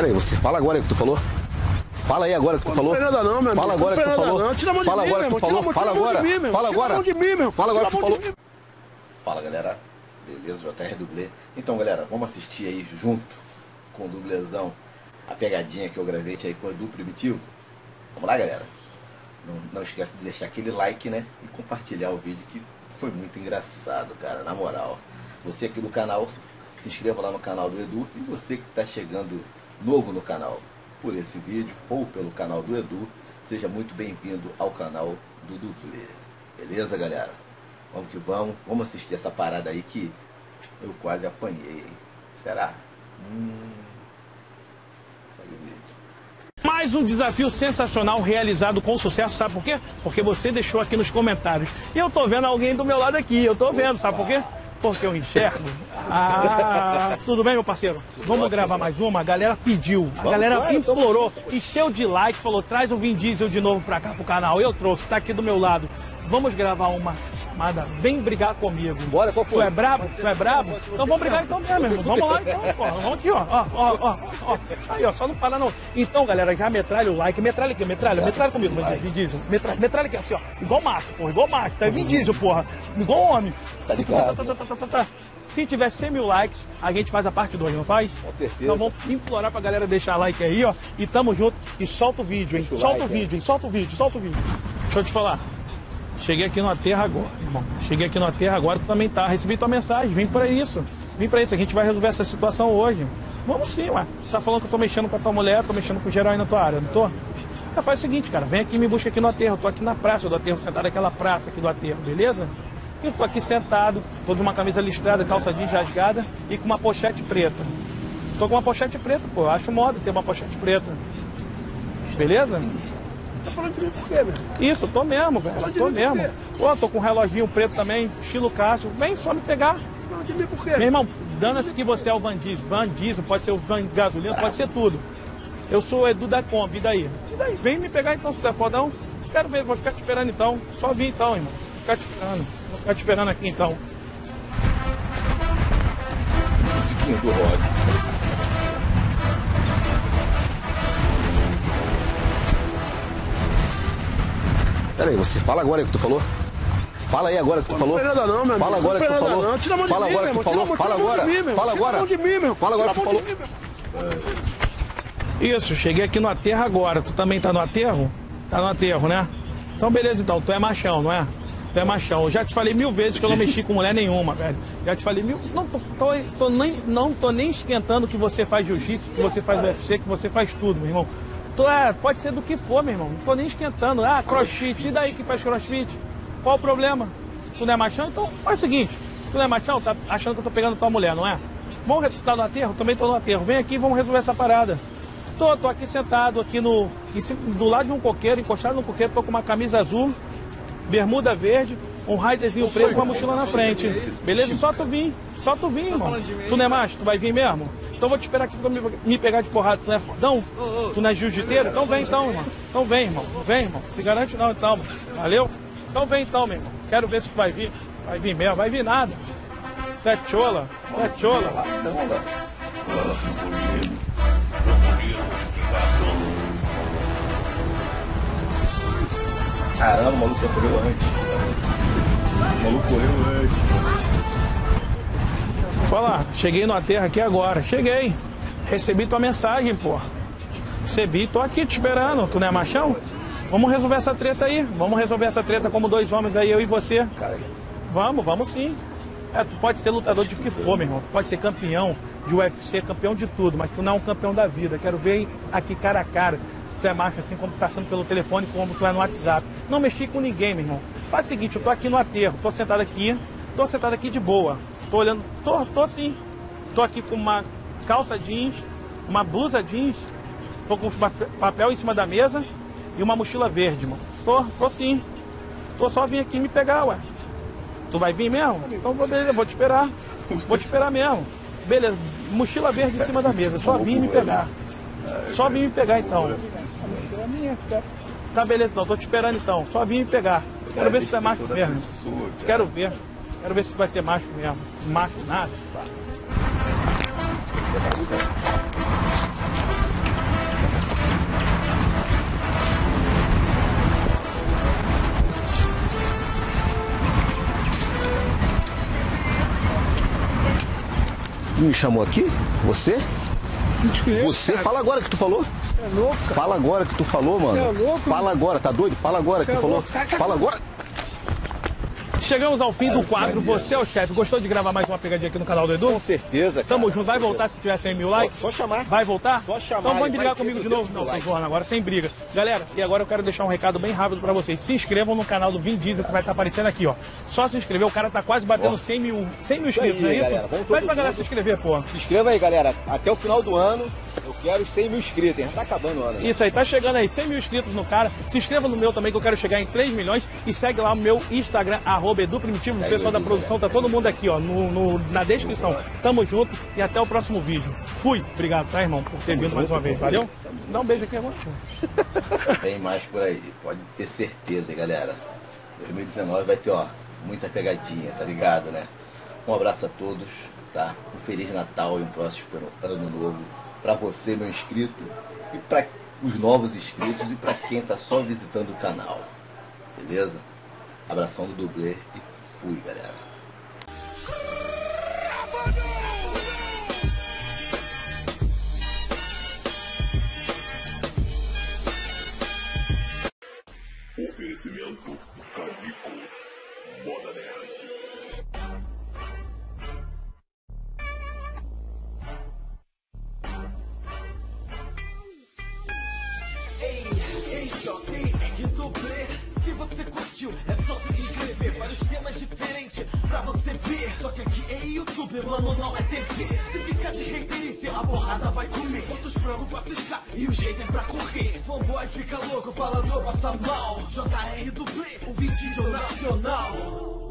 Pera aí, você fala agora o que tu falou. Fala aí agora o que tu falou. Não não, meu Fala agora que tu falou. não. Tira a mão de Fala agora que tu falou. Fala agora. Fala agora. Fala agora o que tu falou. Fala galera, beleza? JR Dublê. Então galera, vamos assistir aí junto com o dublezão a pegadinha que eu gravei aí com o Edu Primitivo. Vamos lá galera. Não, não esquece de deixar aquele like, né? E compartilhar o vídeo que foi muito engraçado, cara, na moral. Você aqui do canal, se inscreva lá no canal do Edu e você que está chegando novo no canal por esse vídeo ou pelo canal do Edu, seja muito bem-vindo ao canal do Dublê. Beleza, galera? Vamos que vamos. Vamos assistir essa parada aí que eu quase apanhei. hein? Será? Hum... Segue o vídeo. Mais um desafio sensacional realizado com sucesso, sabe por quê? Porque você deixou aqui nos comentários. E eu tô vendo alguém do meu lado aqui, eu tô vendo, sabe por quê? Porque eu enxergo. Ah, tudo bem, meu parceiro? Vamos gravar mais uma? A galera pediu, a galera claro, implorou, encheu de like, falou: traz o Vin Diesel de novo pra cá pro canal. Eu trouxe, tá aqui do meu lado. Vamos gravar uma chamada Vem Brigar Comigo. Bora, qual foi? Tu é brabo? Tu é brabo? Então vamos brigar então mesmo, irmão. Vamos lá então, pô. Vamos aqui, ó. Ó, ó, ó, ó. Aí, ó, só não parar não. Então, galera, já metralha o like. Metralha aqui, metralha. Metralha comigo, Vin Diesel. Metralha, metralha aqui, assim, ó. Igual macho, porra. Igual macho. Tá Vin Diesel, porra. Igual homem. Tá ligado? Se tiver 100 mil likes, a gente faz a parte 2, não faz? Com certeza. Então vamos implorar pra galera deixar like aí, ó. E tamo junto. E solta o vídeo, hein? O Solta o like, vídeo, hein? Solta o vídeo, solta o vídeo. Deixa eu te falar. Cheguei aqui no Aterra agora, irmão. Cheguei aqui no Aterra agora, tu também tá. Recebi tua mensagem, vem pra isso. Vem pra isso, a gente vai resolver essa situação hoje. Vamos sim, ué. Tá falando que eu tô mexendo com a tua mulher, tô mexendo com geral aí na tua área, não tô? Então faz o seguinte, cara, vem aqui e me busca aqui no aterro. Eu tô aqui na praça do aterro, sentado naquela praça aqui do aterro, beleza? Eu tô aqui sentado, tô de uma camisa listrada, calça jeans rasgada e com uma pochete preta. Tô com uma pochete preta, pô. Eu acho moda ter uma pochete preta. Beleza? Tá falando de mim por quê, meu? Isso, tô mesmo, velho. Tô mesmo. Pô, tô com um reloginho preto também, estilo Cássio. Vem só me pegar. Falando de mim por quê? Meu irmão, dana-se que você é o Van Diesel. Van Diesel, pode ser o Van Gasolina, pode ser tudo. Eu sou o Edu da Kombi, e daí? E daí? Vem me pegar então, se tu é fodão. Quero ver, vou ficar te esperando então. Só vim então, irmão. Vou ficar te esperando. Vou ficar te esperando aqui então. Musiquinha do rock. Pera aí, você fala agora aí o que tu falou. Fala aí agora o que tu Não falou. nada não, meu Fala agora o Não que tu falou. não. Tira a mão de Fala mim, agora o que meu tu irmão. falou. Fala agora. Fala Tira a agora. mão de mim, meu. Fala agora o que tu falou. Isso, cheguei aqui no aterro agora. Tu também tá no aterro? Tá no aterro, né? Então beleza então, tu é machão, não é? Tu é machão. Eu já te falei mil vezes que eu não mexi com mulher nenhuma, velho. Já te falei mil. Não tô, tô- tô nem, não tô nem esquentando que você faz jiu-jitsu, que você faz UFC, que você faz tudo, meu irmão. Tu é, pode ser do que for, meu irmão. Não tô nem esquentando. Ah, crossfit. E daí que faz crossfit? Qual o problema? Tu não é machão? Então faz o seguinte. Tu não é machão? Tá achando que eu tô pegando tua mulher, não é? Vamos, tu tá no aterro? Também tô no aterro. Vem aqui e vamos resolver essa parada. Tô, tô aqui sentado aqui no, em do lado de um coqueiro, encostado no coqueiro, tô com uma camisa azul, bermuda verde, um raiderzinho preto com a mochila na frente. Beleza? Só tu vir, só tu vir, irmão. Tu não é macho? Tu vai vir mesmo? Então vou te esperar aqui pra me, me pegar de porrada. Tu não é fodão? Tu não é jiu-jiteiro? Então vem então, irmão. Então vem, irmão. Vem, irmão. Se garante não, então. mano. Valeu? Então vem então, meu irmão. Quero ver se tu vai vir. Vai vir mesmo, vai vir nada. Tu é chola, tu é chola. Caramba, o maluco correu antes. O maluco correu antes. Fala, cheguei no aterro aqui agora. Cheguei. Recebi tua mensagem, porra. Recebi, tô aqui te esperando. Tu não é machão? Vamos resolver essa treta aí. Vamos resolver essa treta como dois homens aí, eu e você. Vamos, vamos sim. É, tu pode ser lutador de que for, meu irmão. Tu pode ser campeão de UFC, campeão de tudo, mas tu não é um campeão da vida. Quero ver aqui cara a cara. Se tu é macho assim como tu tá sendo pelo telefone, como tu é no WhatsApp. Não mexi com ninguém, meu irmão. Faz o seguinte, eu tô aqui no aterro, tô sentado aqui, tô sentado aqui de boa. Tô olhando, tô, tô assim. Tô aqui com uma calça jeans, uma blusa jeans, tô com papel em cima da mesa e uma mochila verde, mano. Tô, tô sim. Tô só vim aqui me pegar, ué. Tu vai vir mesmo? Então vou, beleza, vou te esperar. Vou te esperar mesmo. Beleza, mochila verde em cima da mesa. Só vim me pegar. Só vim me pegar então. Tá, beleza, então, tô te esperando então. Só vim me pegar. Quero ver se tu é macho mesmo. Pessoa, Quero ver. Quero ver se tu vai ser macho mesmo. Macho nada. Pá. Me chamou aqui? Você? Você? Fala agora que tu falou. É louco, cara. Fala agora que tu falou, mano. É louco, Fala agora, tá doido? Fala agora que tu é falou. Fala agora. Chegamos ao fim do quadro. Você é o chefe. Gostou de gravar mais uma pegadinha aqui no canal do Edu? Com certeza, cara. Tamo junto. Vai voltar se tiver 100 mil likes? Só chamar. Vai voltar? Só chamar, Então ele vamos vai brigar comigo de 200 novo? Não, tô zoando agora, sem briga. Galera, e agora eu quero deixar um recado bem rápido pra vocês. Se inscrevam no canal do Vin Diesel que vai estar aparecendo aqui, ó. Só se inscrever, o cara tá quase batendo 100 mil, 100 mil inscritos, não é isso? Pede pra galera se inscrever, pô. Se inscreva aí, galera. Até o final do ano, eu quero os 100 mil inscritos. hein? Já tá acabando né? Isso aí, tá chegando aí, 100 mil inscritos no cara. Se inscreva no meu também, que eu quero chegar em 3 milhões. E segue lá o meu Instagram, arroba Edu Primitivo. O pessoal da produção, tá todo mundo aqui, ó, no, no- na descrição. Tamo junto e até o próximo vídeo. Fui. Obrigado, tá, irmão, por ter vindo mais uma vez. Valeu? Dá um beijo aqui agora. Tem mais por aí, pode ter certeza, galera. 2019 vai ter, ó, muita pegadinha, tá ligado, né? Um abraço a todos, tá? Um Feliz Natal e um próximo ano novo pra você, meu inscrito, e pra os novos inscritos e pra quem tá só visitando o canal. Beleza? Abração do dublê e fui, galera. Oferecimento ei, jovem, que dublê. Se você curtiu, é só se inscrever. Vários temas diferentes pra você ver. Só que aqui é YouTube, mano, não é TV. Se ficar de haterice, a porrada vai comer. Outros frangos pra ciscar e o jeito é pra correr. Fanboy fica louco, falador passa mal. JR dublê, o Vitício nacional.